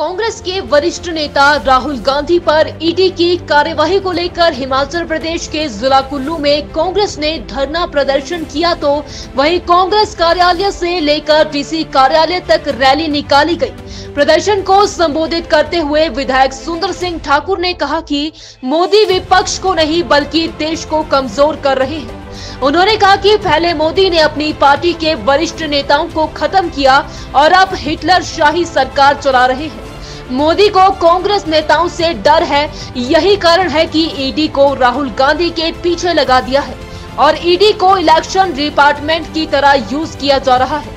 कांग्रेस के वरिष्ठ नेता राहुल गांधी पर ईडी की कार्यवाही को लेकर हिमाचल प्रदेश के जिला कुल्लू में कांग्रेस ने धरना प्रदर्शन किया तो वहीं कांग्रेस कार्यालय से लेकर डीसी कार्यालय तक रैली निकाली गई। प्रदर्शन को संबोधित करते हुए विधायक सुंदर सिंह ठाकुर ने कहा कि मोदी विपक्ष को नहीं, बल्कि देश को कमज़ोर कर रहे हैं। उन्होंने कहा कि पहले मोदी ने अपनी पार्टी के वरिष्ठ नेताओं को खत्म किया और अब हिटलर शाही सरकार चला रहे हैं। मोदी को कांग्रेस नेताओं से डर है। यही कारण है कि ईडी को राहुल गांधी के पीछे लगा दिया है और ईडी को इलेक्शन डिपार्टमेंट की तरह यूज़ किया जा रहा है।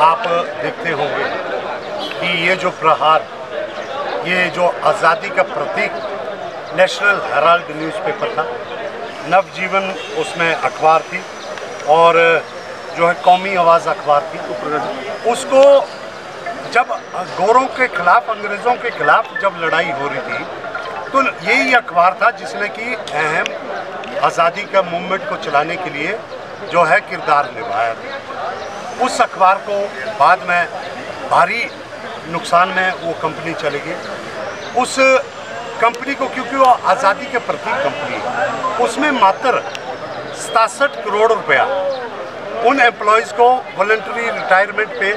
आप देखते होंगे कि ये जो प्रहार, ये जो आज़ादी का प्रतीक नेशनल हेराल्ड न्यूज़पेपर था, नवजीवन उसमें अखबार थी और जो है कौमी आवाज़ अखबार थी, उसको जब गोरों के खिलाफ, अंग्रेज़ों के खिलाफ जब लड़ाई हो रही थी तो यही अखबार था जिसने कि अहम आज़ादी का मूवमेंट को चलाने के लिए जो है किरदार निभाया था। उस अखबार को बाद में भारी नुकसान में वो कंपनी चली गई। उस कंपनी को, क्योंकि वो आज़ादी के प्रतीक कंपनी है, उसमें मात्र सतासठ करोड़ रुपया उन एम्प्लॉयज़ को वॉल्ट्री रिटायरमेंट पे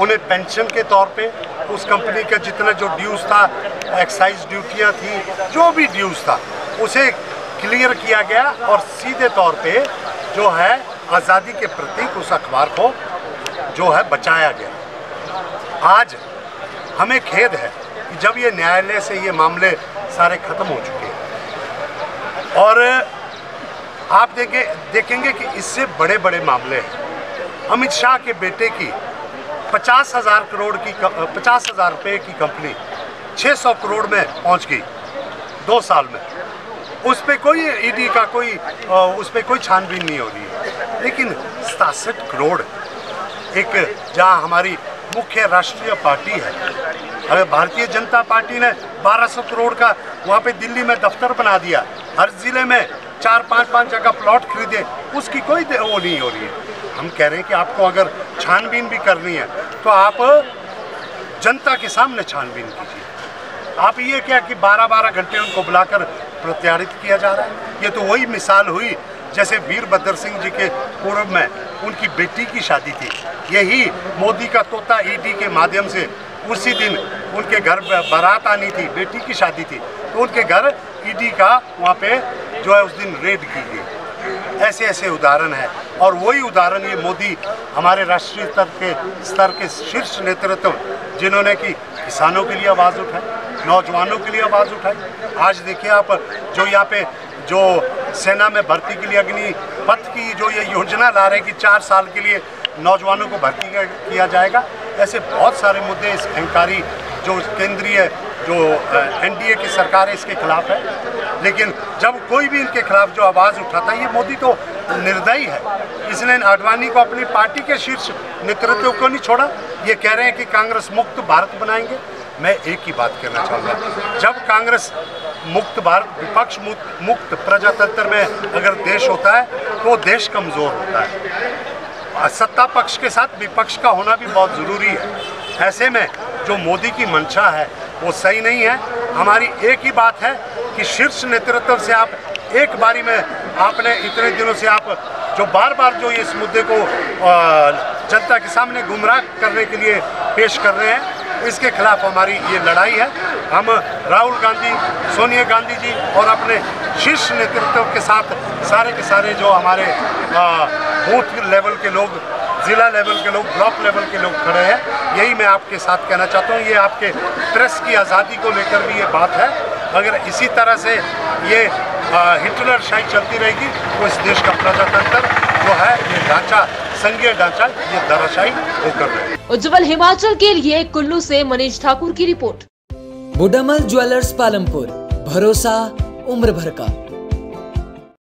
उन्हें पेंशन के तौर पे उस कंपनी का जितना जो ड्यूज़ था एक्साइज ड्यूटियाँ थी, जो भी ड्यूज़ था, उसे क्लियर किया गया और सीधे तौर पे जो है आज़ादी के प्रतीक उस अखबार को जो है बचाया गया। आज हमें खेद है कि जब ये न्यायालय से ये मामले सारे ख़त्म हो चुके हैं और आप देखें, देखेंगे कि इससे बड़े बड़े मामले हैं। अमित शाह के बेटे की पचास हज़ार करोड़ की पचास हज़ार रुपये की कंपनी 600 करोड़ में पहुँच गई दो साल में। उस पर कोई ईडी का कोई उस पर कोई छानबीन नहीं हो रही है। लेकिन सतासठ करोड़, एक जहाँ हमारी मुख्य राष्ट्रीय पार्टी है अगर भारतीय जनता पार्टी ने 1200 करोड़ का वहाँ पे दिल्ली में दफ्तर बना दिया, हर ज़िले में चार पाँच पाँच जगह प्लॉट खरीदे, उसकी कोई वो नहीं हो रही है। हम कह रहे हैं कि आपको अगर छानबीन भी करनी है तो आप जनता के सामने छानबीन कीजिए। आप ये क्या कि 12-12 घंटे उनको बुलाकर प्रत्यारित किया जा रहा है? ये तो वही मिसाल हुई, जैसे वीरभद्र सिंह जी के पूर्व में उनकी बेटी की शादी थी। यही मोदी का तोता ईडी के माध्यम से उसी दिन उनके घर बारात आनी थी, बेटी की शादी थी। तो उनके घर ईडी का वहाँ पे जो है उस दिन रेड की गई। ऐसे ऐसे उदाहरण हैं। और वही उदाहरण ये मोदी हमारे राष्ट्रीय स्तर के स्तर के शीर्ष नेतृत्व, जिन्होंने कि किसानों के लिए आवाज़ उठाई, नौजवानों के लिए आवाज़ उठाई। आज देखिए आप जो यहाँ पे, जो सेना में भर्ती के लिए अग्नि पथ की जो ये योजना ला रहे कि चार साल के लिए नौजवानों को भर्ती किया जाएगा। ऐसे बहुत सारे मुद्दे इस अहंकारी, जो केंद्रीय जो एनडीए की सरकार है, इसके खिलाफ है। लेकिन जब कोई भी इनके खिलाफ जो आवाज़ उठाता है, ये मोदी तो निर्दयी है। इसने आडवाणी को अपनी पार्टी के शीर्ष नेतृत्व को नहीं छोड़ा। ये कह रहे हैं कि कांग्रेस मुक्त भारत बनाएँगे। मैं एक ही बात कहना चाहूँगा, जब कांग्रेस मुक्त भारत, विपक्ष मुक्त प्रजातंत्र में अगर देश होता है तो देश कमज़ोर होता है। सत्ता पक्ष के साथ विपक्ष का होना भी बहुत ज़रूरी है। ऐसे में जो मोदी की मंशा है वो सही नहीं है। हमारी एक ही बात है कि शीर्ष नेतृत्व से आप एक बारी में आपने इतने दिनों से आप जो बार बार जो इस मुद्दे को जनता के सामने गुमराह करने के लिए पेश कर रहे हैं, इसके खिलाफ हमारी ये लड़ाई है। हम राहुल गांधी, सोनिया गांधी जी और अपने शीर्ष नेतृत्व के साथ सारे के सारे जो हमारे बूथ लेवल के लोग ज़िला लेवल के लोग ब्लॉक लेवल के लोग खड़े हैं। यही मैं आपके साथ कहना चाहता हूँ ये आपके प्रेस की आज़ादी को लेकर भी ये बात है। अगर इसी तरह से ये हिटलर शाही चलती रहेगी तो इस देश का प्रजातंत्र जो है ये ढांचा संघीय ढांचा ये दराशाही होकर रहे उज्जवल हिमाचल के लिए कुल्लू से मनीष ठाकुर की रिपोर्ट। बुडामल ज्वेलर्स पालमपुर भरोसा उम्र भर का।